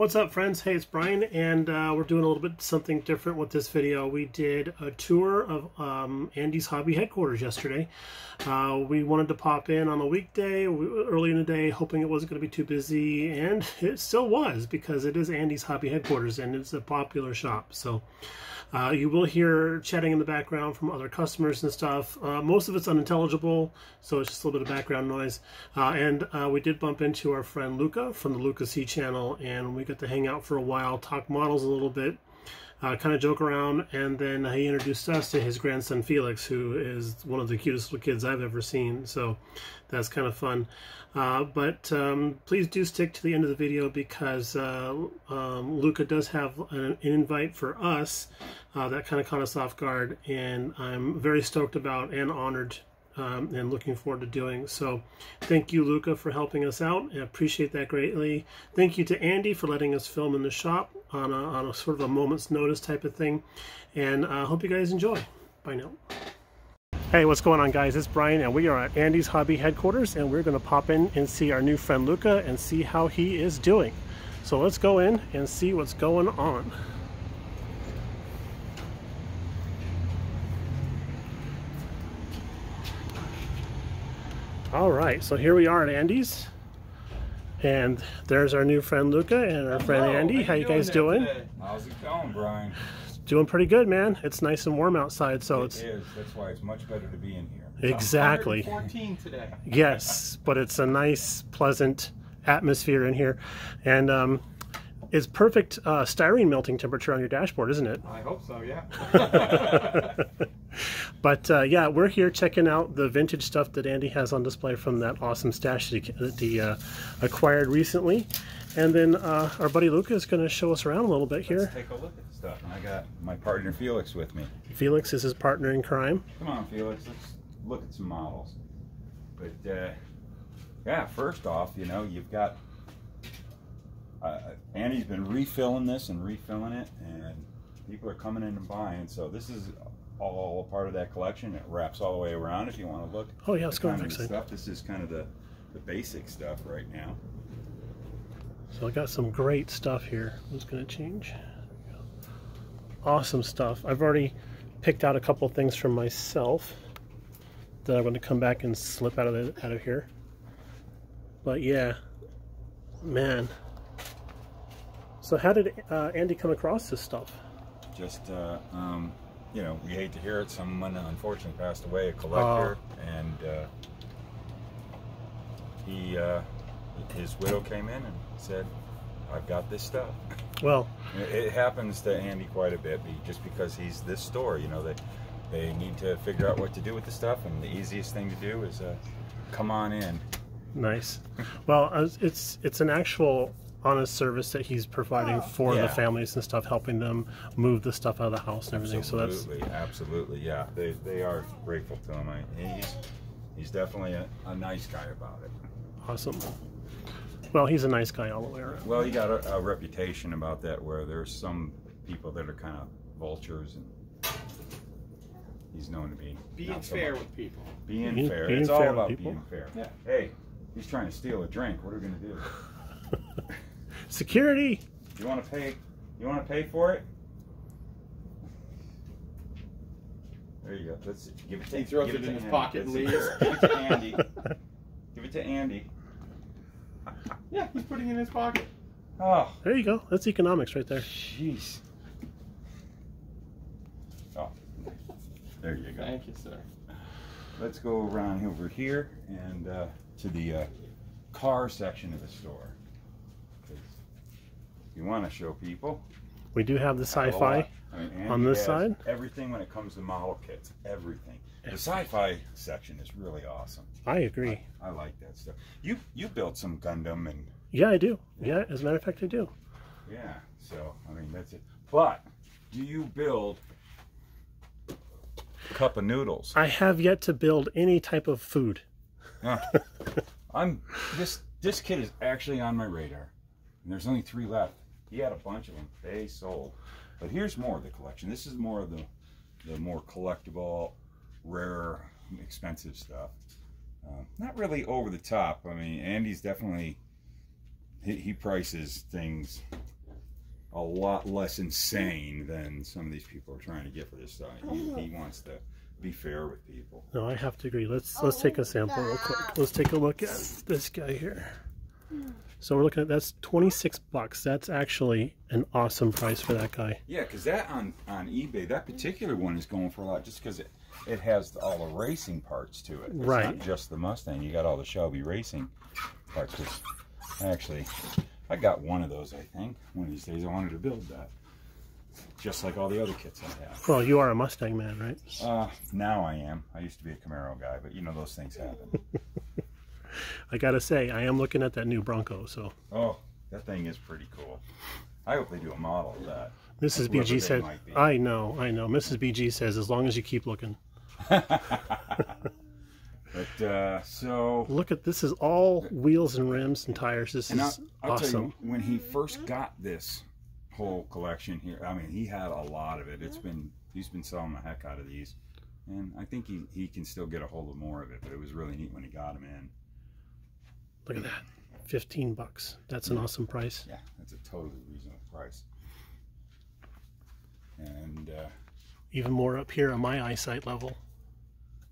What's up friends? Hey, it's Brian and uh, we're doing a little bit something different with this video. We did a tour of um, Andy's Hobby headquarters yesterday. Uh, we wanted to pop in on a weekday, early in the day, hoping it wasn't going to be too busy, and it still was because it is Andy's Hobby headquarters and it's a popular shop. So uh, you will hear chatting in the background from other customers and stuff. Uh, most of it's unintelligible, so it's just a little bit of background noise. Uh, and uh, we did bump into our friend Luka from the Luka Cee channel, and we got to hang out for a while, talk models a little bit, uh, kind of joke around, and then he introduced us to his grandson Felix, who is one of the cutest little kids I've ever seen. So that's kind of fun. Uh, but um, please do stick to the end of the video because uh, um, Luka does have an, invite for us uh, that kind of caught us off guard, and I'm very stoked about and honored um, and looking forward to doing. So thank you, Luka, for helping us out. I appreciate that greatly. Thank you to Andy for letting us film in the shop on a, on a sort of a moment's notice type of thing. And I uh, hope you guys enjoy. Bye now. Hey, what's going on guys? It's Brian and we are at Andy's Hobby headquarters and we're going to pop in and see our new friend Luka and see how he is doing. So let's go in and see what's going on. All right, so here we are at Andy's. And there's our new friend Luka and our Hello. friend Andy. How, How you guys doing? Today? How's it going, Brian? Doing pretty good, man. It's nice and warm outside, so it it's. It is. That's why it's much better to be in here. Exactly. 14 today. yes, but it's a nice, pleasant atmosphere in here, and um, it's perfect uh, styrene melting temperature on your dashboard, isn't it? I hope so, yeah. but uh, yeah, we're here checking out the vintage stuff that Andy has on display from that awesome stash that he uh, acquired recently. And then uh, our buddy Luka is going to show us around a little bit here. Let's take a look at the stuff. I got my partner Felix with me. Felix is his partner in crime. Come on, Felix. Let's look at some models. But uh, yeah, first off, you know, you've got uh, Andy's been refilling this and refilling it, and people are coming in and buying. So this is all a part of that collection. It wraps all the way around if you want to look. Oh yeah, let's go next stuff. This is kind of the, the basic stuff right now. So I got some great stuff here. What's going to change? Awesome stuff. I've already picked out a couple things for myself that I'm going to come back and slip out of the, out of here. But yeah, man, so how did uh, Andy come across this stuff? Just, uh, um, you know, we hate to hear it. Someone unfortunately passed away, a collector, uh, and uh, he, uh, his widow came in and said, "I've got this stuff." Well, it happens to Andy quite a bit, just because he's this store. You know, they they need to figure out what to do with the stuff, and the easiest thing to do is uh, come on in. Nice. well, it's it's an actual honest service that he's providing oh, for yeah. the families and stuff, helping them move the stuff out of the house and everything. Absolutely, so that's absolutely, yeah. They they are grateful to him. I, he's he's definitely a, a, nice guy about it. Awesome. Well, he's a nice guy all the way around. Well, he got a, a reputation about that, where there's some people that are kind of vultures, and he's known to be being fair with people. Being, being fair. Being it's fair all about being fair. Yeah. Hey, he's trying to steal a drink. What are we gonna do? Security. You want to pay? You want to pay for it? There you go. Let's give it to. He throws it, it in his Andy. pocket and leaves. give it to Andy. give it to Andy. Yeah, he's putting it in his pocket. Oh. There you go. That's economics right there. Jeez. Oh. There you go. Thank you, sir. Let's go around over here and uh, to the uh, car section of the store you want to show people. We do have the sci-fi I mean, on this side. Everything when it comes to model kits, everything. The sci-fi section is really awesome. I agree. I, I, like that stuff. You you built some Gundam and. Yeah, I do. Yeah. yeah, as a matter of fact, I do. Yeah. So I mean that's it. But do you build a cup of noodles? I have yet to build any type of food. I'm this this kit is actually on my radar, and there's only three left. He had a bunch of them. They sold. But here's more of the collection. This is more of the, the more collectible, rare, expensive stuff. Uh, not really over the top. I mean, Andy's definitely he, he prices things a lot less insane than some of these people are trying to get for this stuff. He, he wants to be fair with people. No, I have to agree. Let's let's take a sample real quick. Let's take a look at this guy here. So we're looking at that's 26 bucks. That's actually an awesome price for that guy. Yeah, because that on on eBay, that particular one is going for a lot, just because it it has all the racing parts to it. It's Right. not just the Mustang. You got all the Shelby racing parts. Which actually, I got one of those. I think one of these days I wanted to build that, just like all the other kits I have. Well, you are a Mustang man, right? Uh, now I am. I used to be a Camaro guy, but you know those things happen. I gotta say, I am looking at that new Bronco. So oh, that thing is pretty cool. I hope they do a model of that. Mrs. BG said. I know, I know. Mrs. BG says, as long as you keep looking. But uh, so Look at this is all wheels and rims and tires. This And I'll, is I'll tell awesome. you, when he first got this whole collection here, I mean, he had a lot of it. It's been he's been selling the heck out of these, and I think he, he can still get a hold of more of it. But it was really neat when he got them in. Look at that. 15 bucks. That's an awesome price. Yeah, that's a totally reasonable price. And uh, Even more up here on my eyesight level.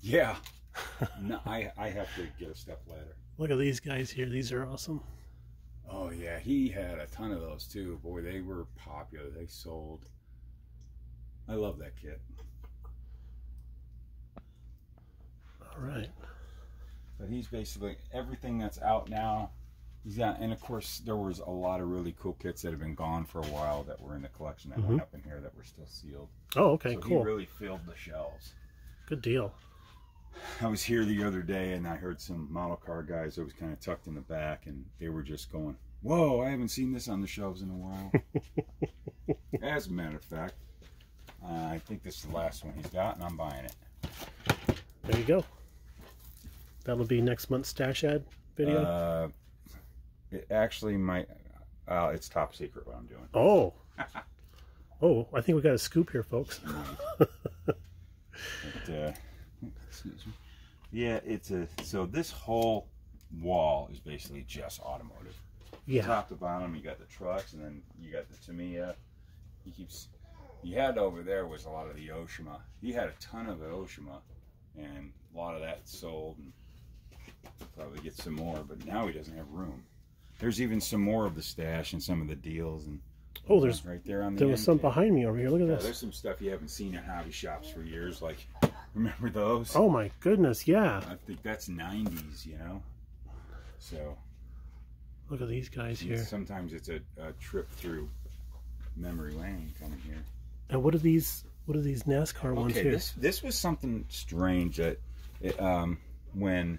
yeah, no, I I have to get a step ladder. Look at these guys here. These are awesome. Oh yeah, he had a ton of those too. Boy, they were popular. They sold. I love that kit. All right. But he's basically everything that's out now. He's got, and of course, there was a lot of really cool kits that have been gone for a while that were in the collection that went up in here that were still sealed. Oh, okay, so cool. he really filled the shelves. Good deal. I was here the other day and I heard some model car guys that was kind of tucked in the back, and they were just going, "Whoa, I haven't seen this on the shelves in a while." As a matter of fact, uh, I think this is the last one he's got, and I'm buying it. There you go. That'll be next month's stash ad video. Uh, it actually might. Uh, it's top secret what I'm doing. oh. Oh, I think we got a scoop here, folks. But, uh, excuse me. Yeah, it's a. So this whole wall is basically just automotive. Yeah. Top to bottom, you got the trucks, and then you got the Tamiya. He keeps. You had over there was a lot of the Aoshima. He had a ton of the Aoshima, and a lot of that sold, and probably get some more. But now he doesn't have room. There's even some more of the stash and some of the deals, and Oh, there's right there on the. there was some table. behind me over here. Look at Yeah, this. there's some stuff you haven't seen at hobby shops for years. Like, remember those? Oh my goodness, yeah. I think that's 90s, you know? So, Look at these guys here. sometimes it's a, a trip through memory lane coming here. And what are these? What are these NASCAR ones here? this this was something strange that it, um, when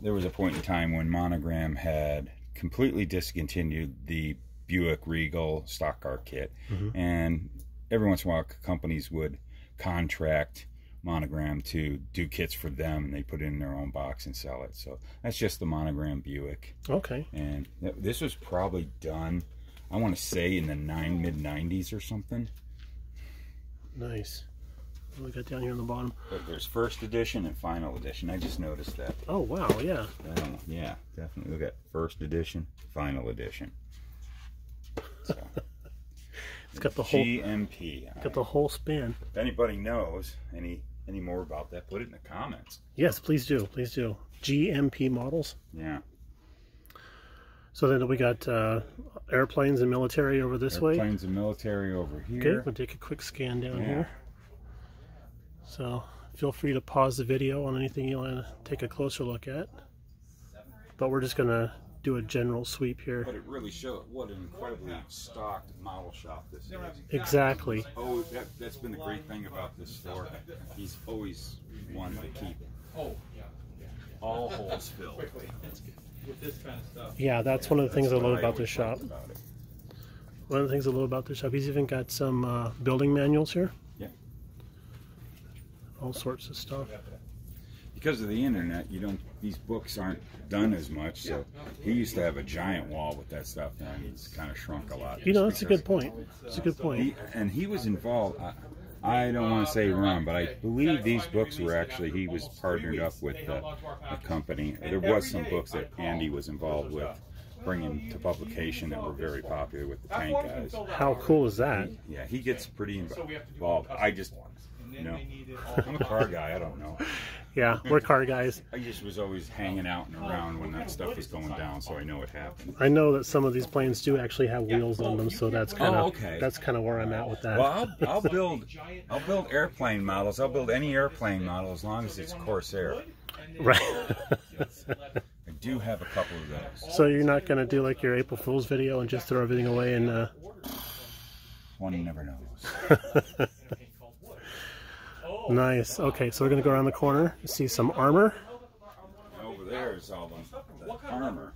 there was a point in time when Monogram had completely discontinued the Buick Regal stock car kit, Mhm. and every once in a while companies would contract Monogram to do kits for them, and they put it in their own box and sell it. So that's just the Monogram Buick, Okay. and this was probably done. I want to say in the nine mid '90s or something. Nice. What we got down here on the bottom? There's first edition and final edition. I just noticed that. Oh wow, yeah. Um, yeah, definitely. Look at first edition, final edition. So, It's got the whole GMP. got the whole span. If anybody knows any any more about that, put it in the comments. Yes, please do. Please do. GMP models. Yeah. So then we got uh, airplanes and military over this way. Airplanes and military over here. Okay, we'll take a quick scan down Yeah. here. So feel free to pause the video on anything you want to take a closer look at. But we're just gonna do a general sweep here. But it really shows what an incredibly stocked model shop this is. Exactly. Oh, that, that's been the great thing about this store. He's always wanted to keep all holes filled. With this kind of stuff. Yeah, that's one of the things I love about this shop. liked about it. One of the things I love about this shop, he's even got some uh, building manuals here. All sorts of stuff. because of the internet, you don't. These books aren't done as much. So he used to have a giant wall with that stuff, and it's kind of shrunk a lot. You know, that's a good point. It's a good point. He, and he was involved. I, I don't want to say wrong, but I believe these books were actually he was partnered up with a, the company. There was some books that Andy was involved with bringing to publication that were very popular with the tank guys. How cool is that? Yeah, he gets pretty involved. I just, you know, I'm a car guy. I don't know. Yeah, we're car guys. I just was always hanging out and around when that stuff was going down, so I know it happened. I know that some of these planes do actually have wheels on them, so that's kind of Oh, okay. that's kind of where I'm at with that. Well, I'll, I'll build, I'll build airplane models. I'll build any airplane model as long as it's Corsair. Right. I do have a couple of those. so you're not gonna do like your April Fool's video and just throw everything away and uh, One never knows. Nice. Okay, so we're gonna go around the corner, see some armor. Over there is all the, the armor.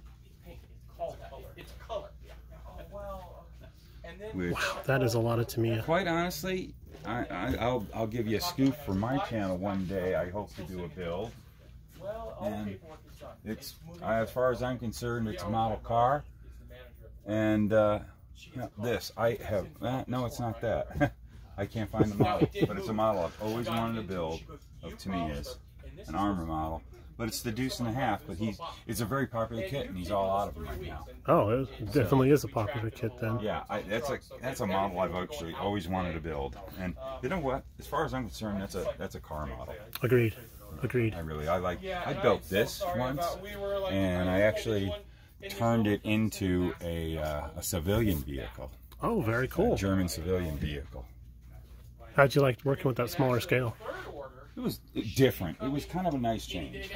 Which, That is a lot of Tamiya. quite honestly, I, I, I'll, I'll give you a scoop for my channel one day. I hope to do a build. And it's, as far as I'm concerned, it's a model car. And uh, this, I have, uh, no, it's not that. I can't find the model, but it's a model I've always wanted to build of Tamiya's, an armor model. But it's the Deuce and a Half, but he's, it's a very popular kit, and he's all out of them right now. Oh, it definitely is a popular kit then. Yeah, I, that's a that's a model I've actually always wanted to build, and you know what? As far as I'm concerned, that's a that's a car model. Agreed. Agreed. I really I like. I built this once, and I actually turned it into a uh, a civilian vehicle, Oh, very a cool. German civilian vehicle. How'd you like working with that smaller scale? It was different. It was kind of a nice change,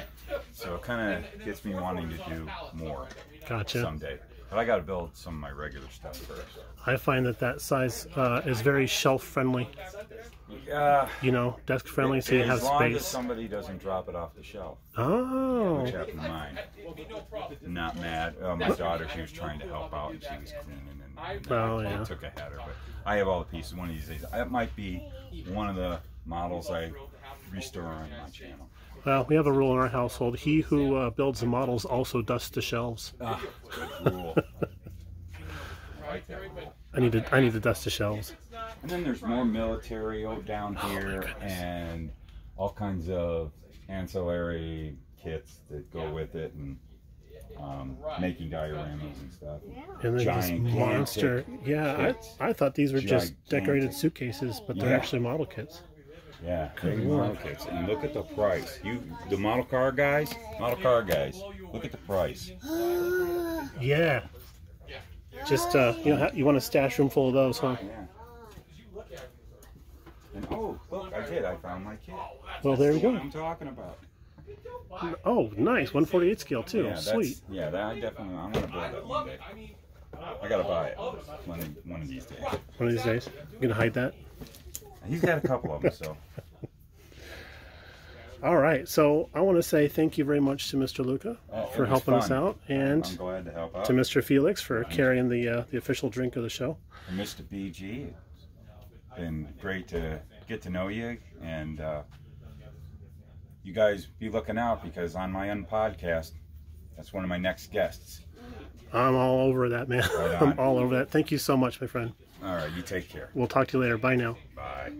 so it kind of gets me wanting to do more Gotcha. someday. But I got to build some of my regular stuff first. I find that that size uh, is very shelf friendly. Yeah. You know, desk friendly, so you as have long as space. somebody doesn't drop it off the shelf. Oh, which happened to mine. Not mad. Uh, my daughter, she was trying to help out and she was cleaning and, and Oh, I yeah. took a header. But I have all the pieces. One of these days, that might be one of the models I restore on my channel. well, we have a rule in our household: he who uh, builds the models also dusts the shelves. Ah, good rule. I like that rule. I need to, I need to dust the shelves. And then there's more military oh, down here and all kinds of ancillary kits that go with it and um, making dioramas and stuff. And then this monster. Yeah, kits. I, I thought these were just decorated suitcases, but they're Yeah. actually model kits. Yeah, big model kits. And look at the price. You, the model car guys, model car guys, look at the price. Yeah. Just uh, you know, you want a stash room full of those, huh? Yeah. And oh, look, I did. I found my kit. Well, there we That's what go. I'm talking about. Oh, nice, 148 scale too. Yeah, Sweet. Yeah, that I definitely. I'm gonna build that one day. I gotta buy it one of, one of these days. One of these days, you gonna hide that? He's got a couple of them, so All right. So I want to say thank you very much to Mr. Luka it for was helping us out, and I'm glad to help out. to Mr. Felix for carrying the uh, the official drink of the show. And Mr. BG, it's been great to get to know you, and uh, you guys be looking out because on my own podcast, that's one of my next guests. I'm all over that, man. Right I'm all over that. Thank you so much, my friend. All right, you take care. We'll talk to you later. Bye now. Bye.